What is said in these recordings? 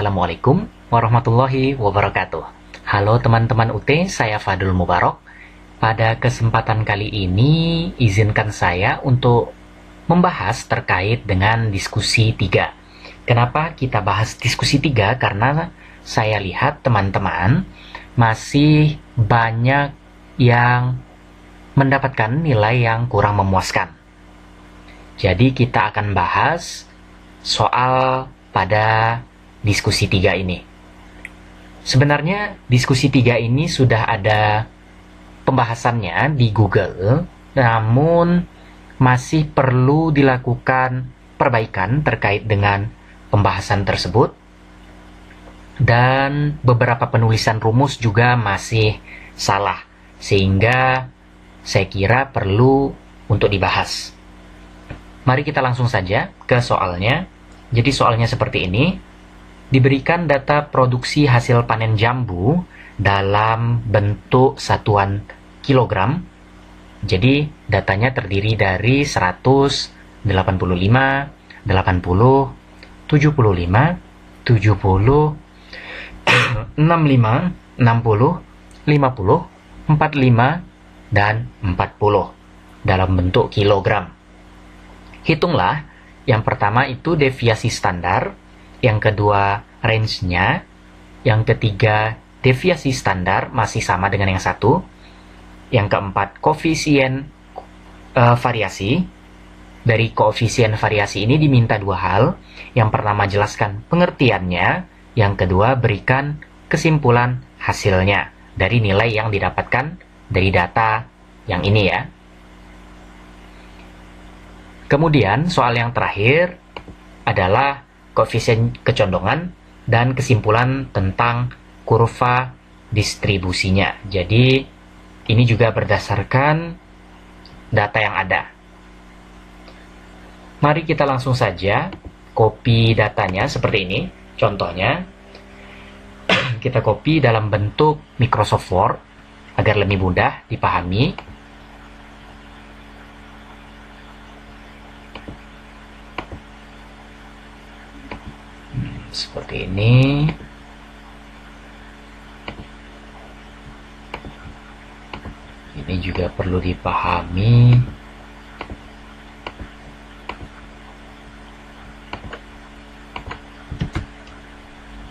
Assalamualaikum warahmatullahi wabarakatuh. Halo teman-teman UT, saya Fadul Mubarok. Pada kesempatan kali ini, izinkan saya untuk membahas terkait dengan diskusi tiga. Kenapa kita bahas diskusi tiga? Karena saya lihat teman-teman masih banyak yang mendapatkan nilai yang kurang memuaskan. Jadi kita akan bahas soal pada diskusi tiga ini. Sebenarnya diskusi tiga ini sudah ada pembahasannya di Google, namun masih perlu dilakukan perbaikan terkait dengan pembahasan tersebut dan beberapa penulisan rumus juga masih salah sehingga saya kira perlu untuk dibahas. Mari kita langsung saja ke soalnya. Jadi soalnya seperti ini diberikan data produksi hasil panen jambu dalam bentuk satuan kilogram. Jadi datanya terdiri dari 100, 85, 80, 75, 70, 65, 60, 50, 45, dan 40 dalam bentuk kilogram. Hitunglah, yang pertama itu deviasi standar, yang kedua range-nya, yang ketiga deviasi standar masih sama dengan yang satu, yang keempat koefisien uh, variasi. Dari koefisien variasi ini diminta dua hal. Yang pertama jelaskan pengertiannya, yang kedua berikan kesimpulan hasilnya dari nilai yang didapatkan dari data yang ini ya. Kemudian soal yang terakhir adalah koefisien kecondongan, dan kesimpulan tentang kurva distribusinya. Jadi, ini juga berdasarkan data yang ada. Mari kita langsung saja copy datanya seperti ini. Contohnya, kita copy dalam bentuk Microsoft Word agar lebih mudah dipahami. Seperti ini. Ini juga perlu dipahami.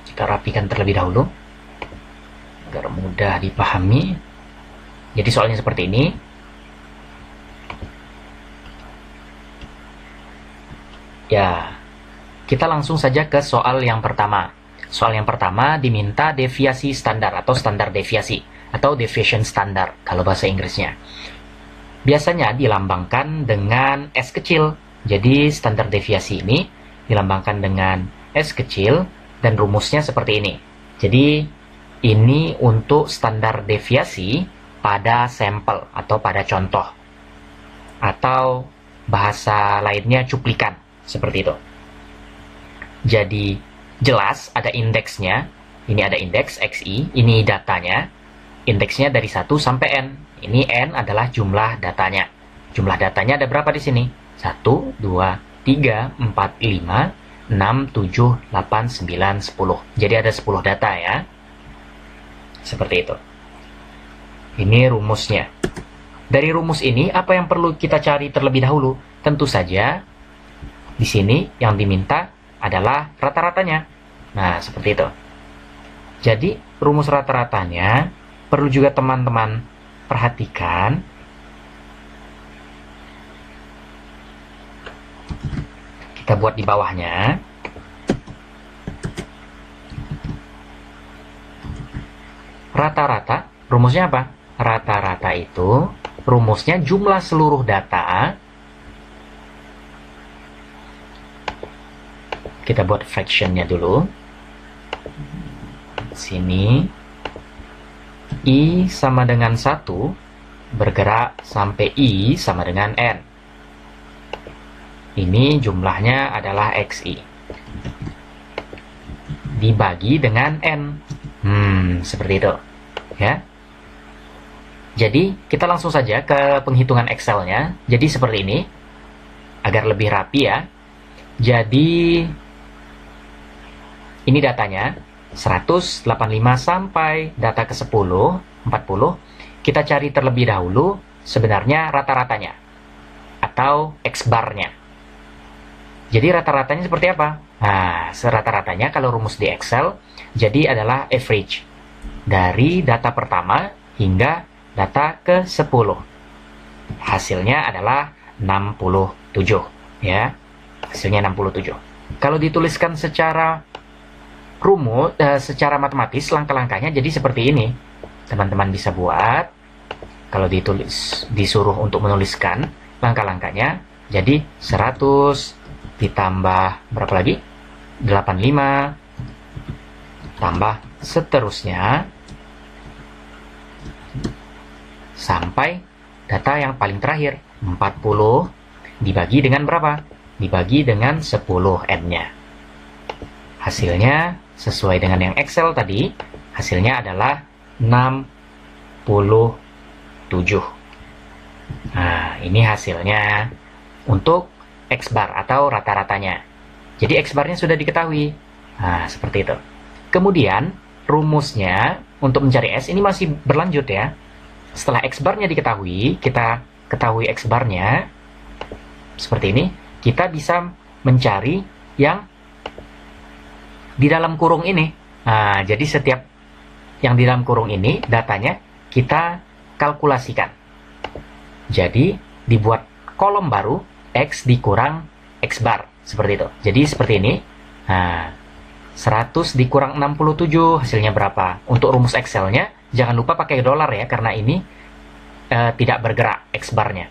Kita rapikan terlebih dahulu agar mudah dipahami. Jadi soalnya seperti ini. Ya kita langsung saja ke soal yang pertama. Soal yang pertama diminta deviasi standar atau standar deviasi atau deviation standar kalau bahasa Inggrisnya. Biasanya dilambangkan dengan S kecil. Jadi standar deviasi ini dilambangkan dengan S kecil dan rumusnya seperti ini. Jadi ini untuk standar deviasi pada sampel atau pada contoh. Atau bahasa lainnya cuplikan seperti itu. Jadi jelas ada indeksnya. Ini ada indeks XI, ini datanya. Indeksnya dari 1 sampai N. Ini N adalah jumlah datanya. Jumlah datanya ada berapa di sini? 1, 2, 3, 4, 5, 6, 7, 8, 9, 10. Jadi ada 10 data ya. Seperti itu. Ini rumusnya. Dari rumus ini, apa yang perlu kita cari terlebih dahulu? Tentu saja, di sini yang diminta adalah rata-ratanya. Nah, seperti itu. Jadi, rumus rata-ratanya perlu juga teman-teman perhatikan. Kita buat di bawahnya. Rata-rata, rumusnya apa? Rata-rata itu rumusnya jumlah seluruh data kita buat fractionnya dulu. Sini. I sama dengan 1 bergerak sampai I sama dengan N. Ini jumlahnya adalah XI dibagi dengan N. Hmm seperti itu. Ya. Jadi kita langsung saja ke penghitungan Excelnya. Jadi seperti ini. Agar lebih rapi ya. Jadi ini datanya 185 sampai data ke 10, 40, kita cari terlebih dahulu sebenarnya rata-ratanya atau X bar-nya. Jadi rata-ratanya seperti apa? Nah, rata-ratanya kalau rumus di Excel jadi adalah average dari data pertama hingga data ke 10. Hasilnya adalah 67 ya. Hasilnya 67. Kalau dituliskan secara rumus eh, secara matematis langkah-langkahnya jadi seperti ini. Teman-teman bisa buat kalau ditulis disuruh untuk menuliskan langkah-langkahnya jadi 100 ditambah berapa lagi? 85 tambah seterusnya sampai data yang paling terakhir 40 dibagi dengan berapa? Dibagi dengan 10 N-nya. Hasilnya sesuai dengan yang Excel tadi, hasilnya adalah 67. Nah, ini hasilnya untuk X bar atau rata-ratanya. Jadi X barnya sudah diketahui. Nah, seperti itu. Kemudian, rumusnya untuk mencari S ini masih berlanjut ya. Setelah X barnya diketahui, kita ketahui X barnya, seperti ini, kita bisa mencari yang di dalam kurung ini. Nah, jadi setiap yang di dalam kurung ini, datanya kita kalkulasikan. Jadi, dibuat kolom baru X dikurang X bar. Seperti itu. Jadi seperti ini. Nah, 100 dikurang 67 hasilnya berapa? Untuk rumus Excel-nya, jangan lupa pakai dolar ya, karena ini uh, tidak bergerak X barnya.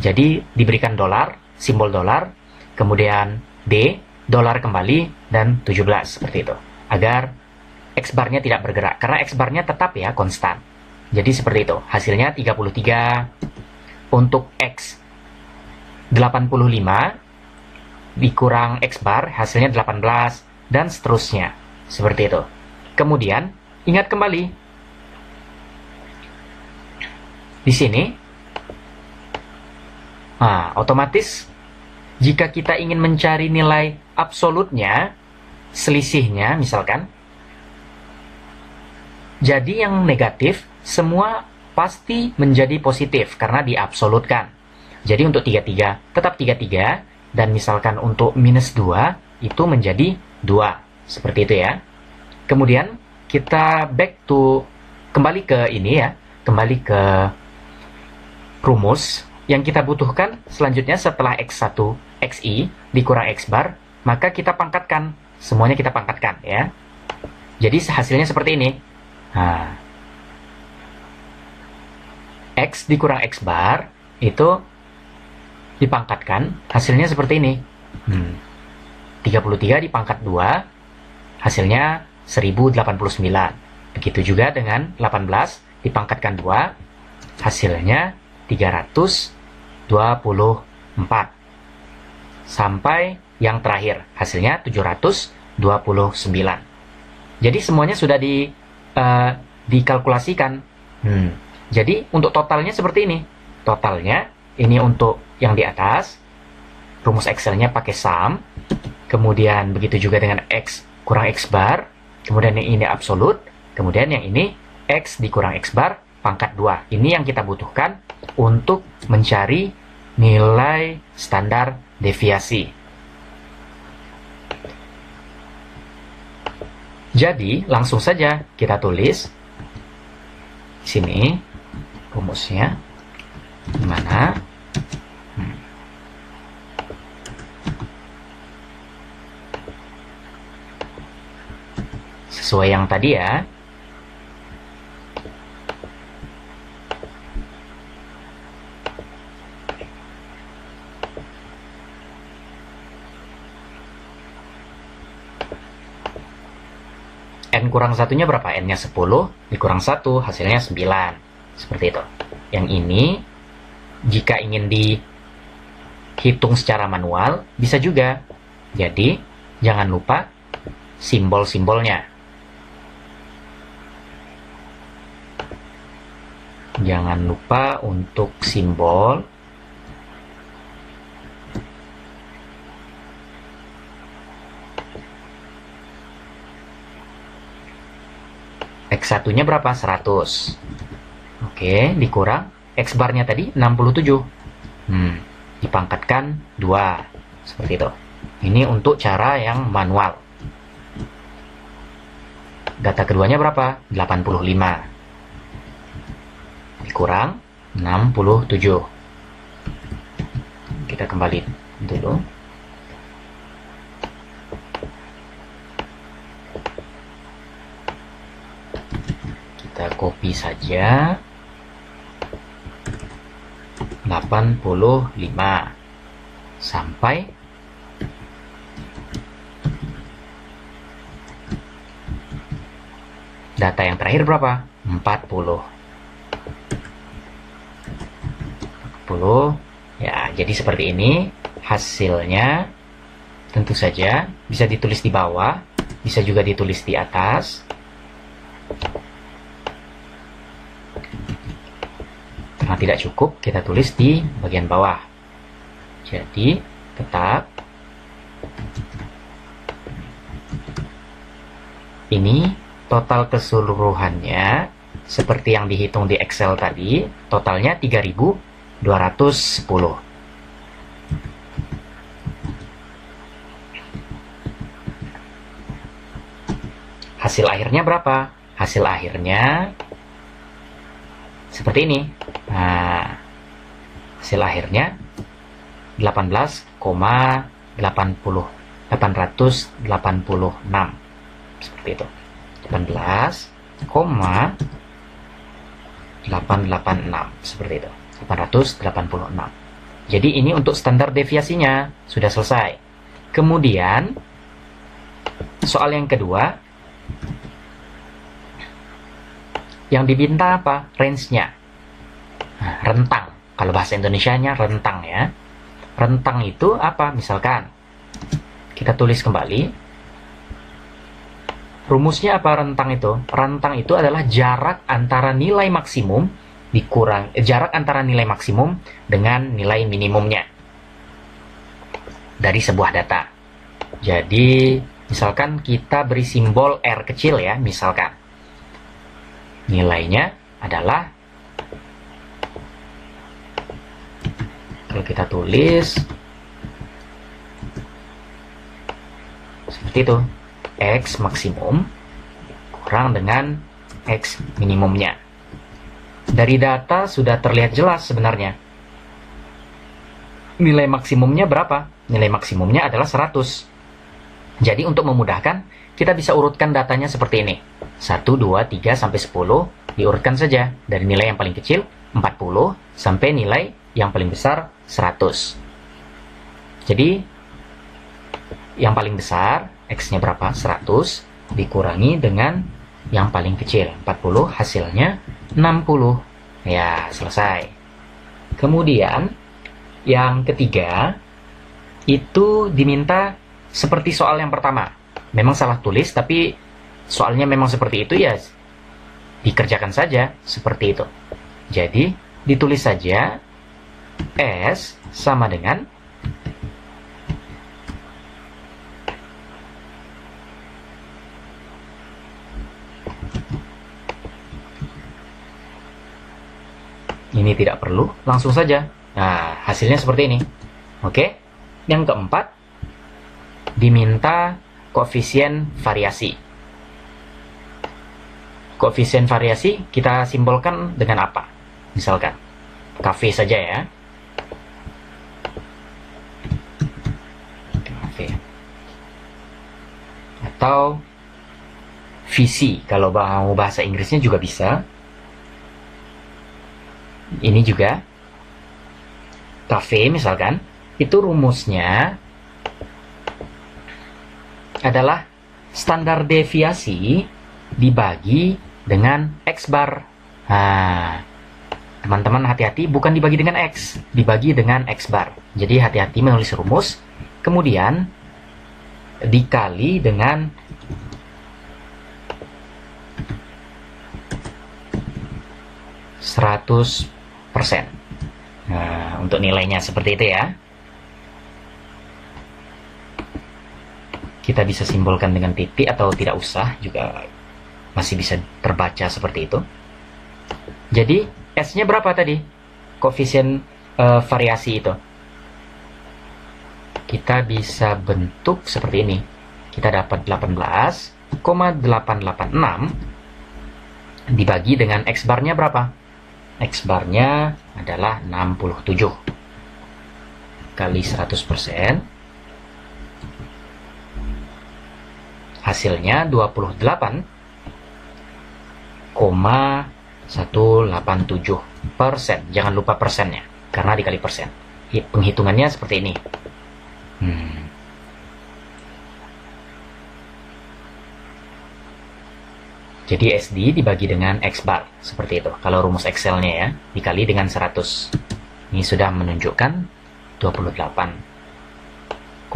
Jadi diberikan dolar, simbol dolar, kemudian D, dolar kembali, dan 17 seperti itu. Agar X barnya tidak bergerak, karena X barnya tetap ya konstan. Jadi seperti itu, hasilnya 33 untuk X 85 dikurang X bar hasilnya 18 dan seterusnya. Seperti itu. Kemudian, ingat kembali. Di sini, nah, otomatis jika kita ingin mencari nilai absolutnya, selisihnya misalkan, jadi yang negatif semua pasti menjadi positif karena diabsolutkan. Jadi untuk 33 tetap 33 dan misalkan untuk minus 2 itu menjadi 2. Seperti itu ya. Kemudian kita back to kembali ke ini ya, kembali ke rumus yang kita butuhkan selanjutnya setelah X1 XI dikurang X bar, maka kita pangkatkan. Semuanya kita pangkatkan ya. Jadi hasilnya seperti ini. Nah, X dikurang X bar itu dipangkatkan, hasilnya seperti ini. Hmm. 33 dipangkat 2, hasilnya 1089. Begitu juga dengan 18 dipangkatkan 2, hasilnya 324. Sampai yang terakhir, hasilnya 729. Jadi semuanya sudah di, uh, dikalkulasikan. Hmm. Jadi untuk totalnya seperti ini. Totalnya ini untuk yang di atas, rumus Excel-nya pakai sum, kemudian begitu juga dengan X kurang X bar, kemudian yang ini absolut, kemudian yang ini X dikurang X bar pangkat 2. Ini yang kita butuhkan untuk mencari nilai standar deviasi. Jadi, langsung saja kita tulis sini rumusnya. Gimana? sesuai yang tadi ya. N kurang satunya berapa? N-nya 10, dikurang 1, hasilnya 9. Seperti itu. Yang ini, jika ingin dihitung secara manual, bisa juga. Jadi, jangan lupa simbol-simbolnya. jangan lupa untuk simbol X1-nya berapa? 100. Oke, dikurang. X bar-nya tadi 67. Hmm, dipangkatkan 2. Seperti itu. Ini untuk cara yang manual. Data keduanya berapa? 85. Dikurang 67. Kita kembali dulu. Kita copy saja. 85 sampai. Data yang terakhir berapa? 40 40 ya jadi seperti ini. Hasilnya tentu saja bisa ditulis di bawah bisa juga ditulis di atas Tidak cukup, kita tulis di bagian bawah. Jadi, tetap ini total keseluruhannya seperti yang dihitung di Excel tadi, totalnya 3210. Hasil akhirnya berapa? Hasil akhirnya seperti ini. Nah, hasil akhirnya 18,80 886 seperti itu. 18,886 seperti itu. 886 jadi ini untuk standar deviasinya. Sudah selesai. Kemudian soal yang kedua yang diminta apa? Range-nya. Nah, rentang. Kalau bahasa Indonesia-nya rentang ya. Rentang itu apa? Misalkan, kita tulis kembali. Rumusnya apa rentang itu? Rentang itu adalah jarak antara nilai maksimum dikurang eh, jarak antara nilai maksimum dengan nilai minimumnya dari sebuah data. Jadi, misalkan kita beri simbol R kecil ya, misalkan nilainya adalah kalau kita tulis seperti itu X maksimum kurang dengan X minimumnya. Dari data sudah terlihat jelas sebenarnya. Nilai maksimumnya berapa? nilai maksimumnya adalah 100 jadi untuk memudahkan kita bisa urutkan datanya seperti ini. 1, 2, 3, sampai 10 diurutkan saja. Dari nilai yang paling kecil 40 sampai nilai yang paling besar 100 jadi yang paling besar X-nya berapa? 100 dikurangi dengan yang paling kecil 40 hasilnya 60 ya selesai. Kemudian yang ketiga itu diminta seperti soal yang pertama memang salah tulis tapi soalnya memang seperti itu ya dikerjakan saja seperti itu. Jadi ditulis saja S sama dengan ini tidak perlu, langsung saja. Nah, hasilnya seperti ini. Oke. Yang keempat, diminta koefisien variasi. Koefisien variasi kita simbolkan dengan apa? Misalkan, kafe saja ya. Kafe. Atau visi, kalau mau bahasa Inggrisnya juga bisa. Ini juga kafe misalkan, itu rumusnya adalah standar deviasi dibagi dengan X bar. Nah, teman-teman hati-hati bukan dibagi dengan X, dibagi dengan X bar. Jadi hati-hati menulis rumus, kemudian dikali dengan seratus persen. Nah, untuk nilainya seperti itu ya. Kita bisa simbolkan dengan titik atau tidak usah juga masih bisa terbaca seperti itu. Jadi S-nya berapa tadi? Koefisien uh, variasi itu. Kita bisa bentuk seperti ini. Kita dapat 18,886 dibagi dengan X barnya berapa? X barnya adalah 67 kali 100% hasilnya 28,187 persen jangan lupa persennya karena dikali persen penghitungannya seperti ini hmm. Jadi SD dibagi dengan X bar, seperti itu. Kalau rumus Excel-nya ya, dikali dengan 100. Ini sudah menunjukkan 28,187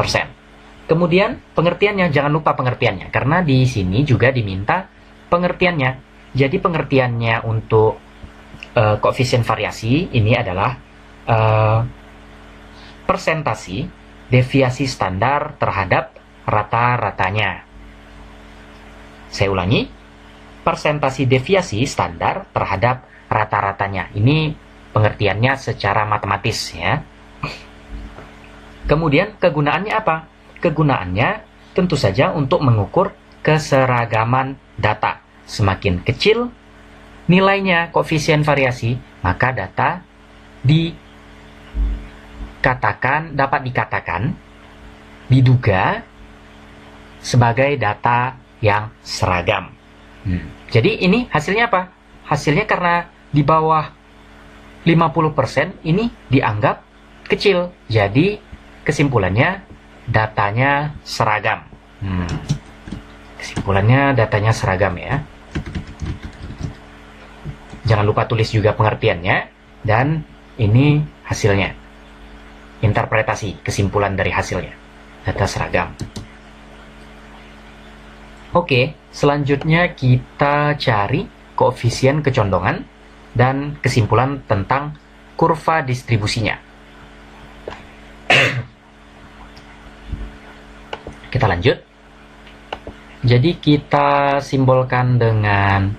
persen. Kemudian pengertiannya, jangan lupa pengertiannya. Karena di sini juga diminta pengertiannya. Jadi pengertiannya untuk uh, koefisien variasi ini adalah uh, persentasi deviasi standar terhadap rata-ratanya. Saya ulangi, persentasi deviasi standar terhadap rata-ratanya. Ini pengertiannya secara matematis ya. Kemudian kegunaannya apa? Kegunaannya tentu saja untuk mengukur keseragaman data. Semakin kecil nilainya koefisien variasi, maka data dikatakan dapat dikatakan diduga sebagai data yang seragam. Hmm. Jadi ini hasilnya apa? Hasilnya karena di bawah 50% ini dianggap kecil. Jadi kesimpulannya datanya seragam. Hmm. Kesimpulannya datanya seragam ya. Jangan lupa tulis juga pengertiannya dan ini hasilnya. Interpretasi kesimpulan dari hasilnya. Data seragam. Oke, selanjutnya kita cari koefisien kecondongan dan kesimpulan tentang kurva distribusinya. kita lanjut. Jadi kita simbolkan dengan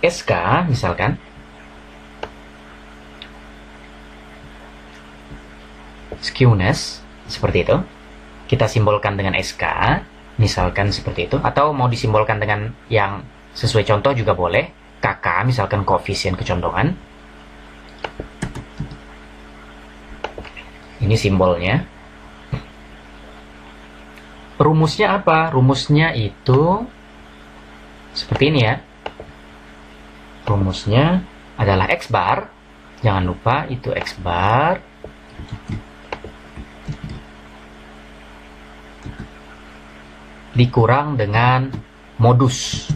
SK misalkan. Skewness seperti itu kita simbolkan dengan SK, misalkan seperti itu, atau mau disimbolkan dengan yang sesuai contoh juga boleh, KK, misalkan koefisien kecondongan. Ini simbolnya. Rumusnya apa? Rumusnya itu seperti ini ya. Rumusnya adalah X bar. Jangan lupa itu X bar dikurang dengan modus.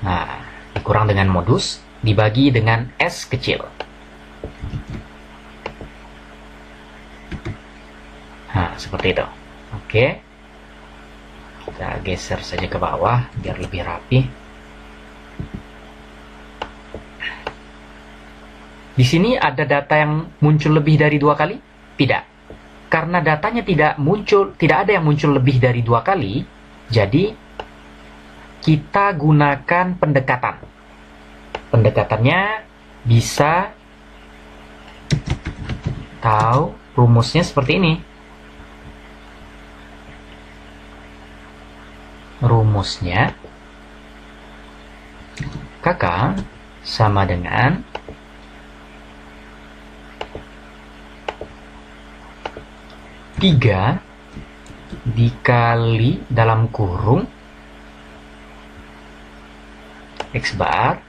Nah, dikurang dengan modus dibagi dengan S kecil. Nah, seperti itu. Oke. Kita geser saja ke bawah biar lebih rapi. Di sini ada data yang muncul lebih dari dua kali? Tidak karena datanya tidak muncul, tidak ada yang muncul lebih dari dua kali, jadi kita gunakan pendekatan. Pendekatannya bisa tahu rumusnya seperti ini. Rumusnya kakak sama dengan 3 dikali dalam kurung X bar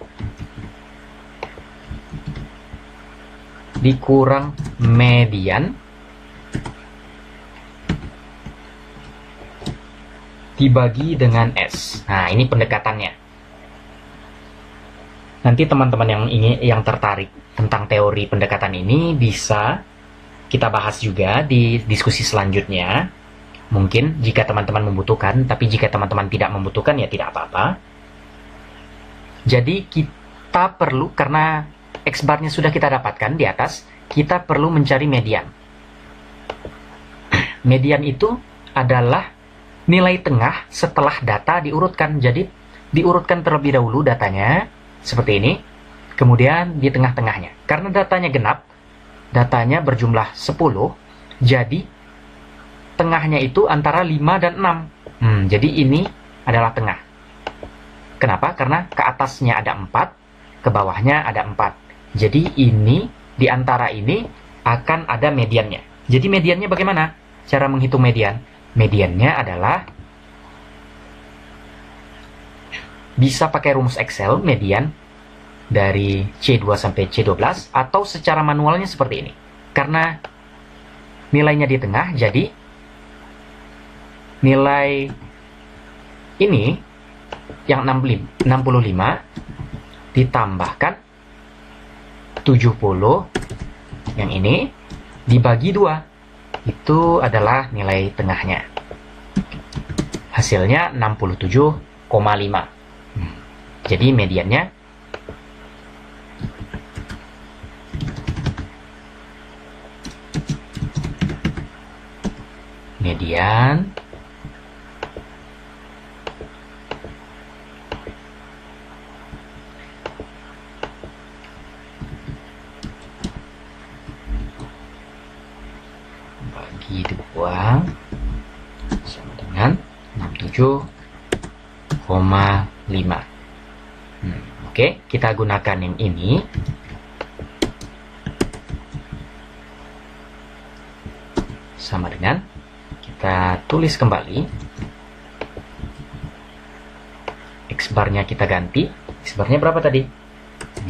dikurang median dibagi dengan S. Nah, ini pendekatannya. Nanti teman-teman yang ingin yang tertarik tentang teori pendekatan ini bisa kita bahas juga di diskusi selanjutnya. Mungkin jika teman-teman membutuhkan, tapi jika teman-teman tidak membutuhkan ya tidak apa-apa. Jadi kita perlu karena X bar-nya sudah kita dapatkan di atas, kita perlu mencari median. Median itu adalah nilai tengah setelah data diurutkan. Jadi diurutkan terlebih dahulu datanya seperti ini, kemudian di tengah-tengahnya. Karena datanya genap, datanya berjumlah 10, jadi tengahnya itu antara 5 dan 6. Hmm, jadi ini adalah tengah. Kenapa? Karena ke atasnya ada 4, ke bawahnya ada 4. Jadi ini, di antara ini akan ada mediannya. Jadi mediannya bagaimana? Cara menghitung median? Mediannya adalah bisa pakai rumus Excel median dari C2 sampai C12 atau secara manualnya seperti ini. Karena nilainya di tengah, jadi nilai ini yang 65 ditambahkan 70 yang ini dibagi dua itu adalah nilai tengahnya hasilnya 67,5 hmm. jadi mediannya median bagi dua sama dengan 67,5 hmm, oke kita gunakan yang ini. Sama dengan kita tulis kembali. X barnya kita ganti. X barnya berapa tadi? 67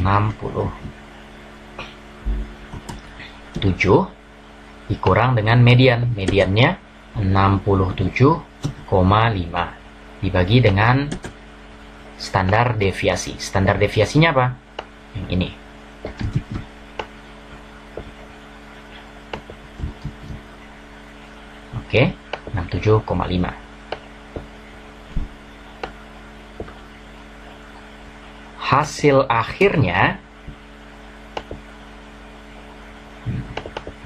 dikurang dengan median. Mediannya 67,5 dibagi dengan standar deviasi. Standar deviasinya apa? Yang ini. Oke 67,5 hasil akhirnya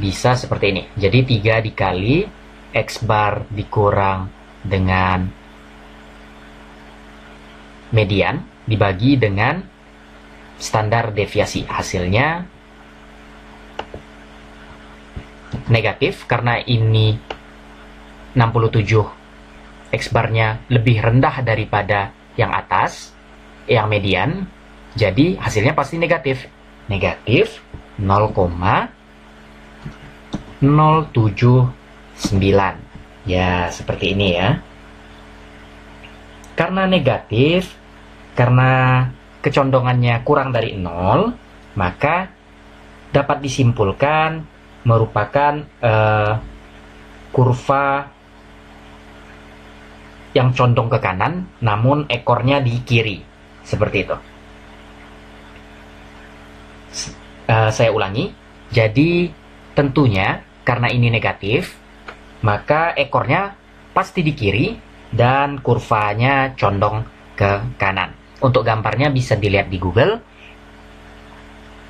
bisa seperti ini. Jadi 3 dikali X bar dikurang dengan median dibagi dengan standar deviasi hasilnya negatif karena ini 67 X barnya lebih rendah daripada yang atas, yang median, jadi hasilnya pasti negatif. Negatif 0,079. Ya, seperti ini ya. Karena negatif, karena kecondongannya kurang dari 0, maka dapat disimpulkan merupakan uh, kurva yang condong ke kanan, namun ekornya di kiri. Seperti itu. Uh, saya ulangi. Jadi, tentunya karena ini negatif, maka ekornya pasti di kiri dan kurvanya condong ke kanan. Untuk gambarnya bisa dilihat di Google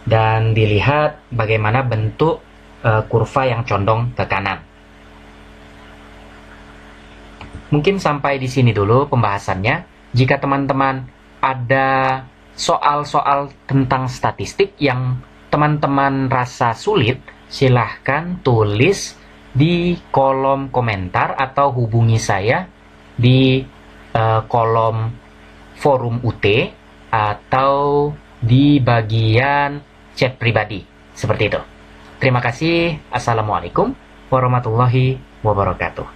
dan dilihat bagaimana bentuk uh, kurva yang condong ke kanan. Mungkin sampai di sini dulu pembahasannya. Jika teman-teman ada soal-soal tentang statistik yang teman-teman rasa sulit, silahkan tulis di kolom komentar atau hubungi saya di uh, kolom forum UT atau di bagian chat pribadi. Seperti itu. Terima kasih. Assalamualaikum warahmatullahi wabarakatuh.